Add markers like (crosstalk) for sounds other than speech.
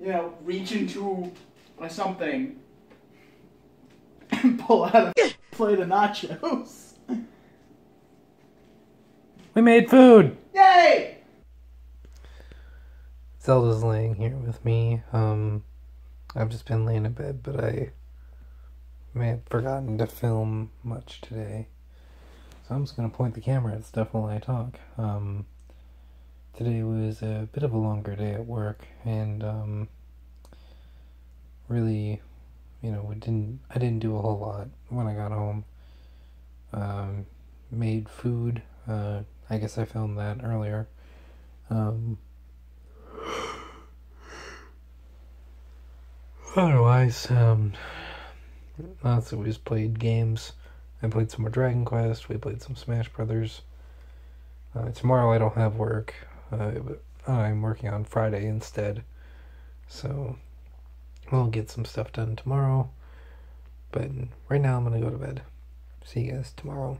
you know, reach into a something and (laughs) pull out a (laughs) plate of nachos. (laughs) We made food! Yay! Zelda's laying here with me. Um, I've just been laying in bed, but I may have forgotten to film much today. So I'm just gonna point the camera at stuff while I talk. Um, today was a bit of a longer day at work, and um, really, you know, we didn't. I didn't do a whole lot when I got home. Um, made food. Uh, I guess I filmed that earlier. Um, otherwise, um, lots of we just played games. I played some more Dragon Quest. We played some Smash Brothers. Uh, tomorrow I don't have work. Uh, I'm working on Friday instead. So we'll get some stuff done tomorrow. But right now I'm gonna go to bed. See you guys tomorrow.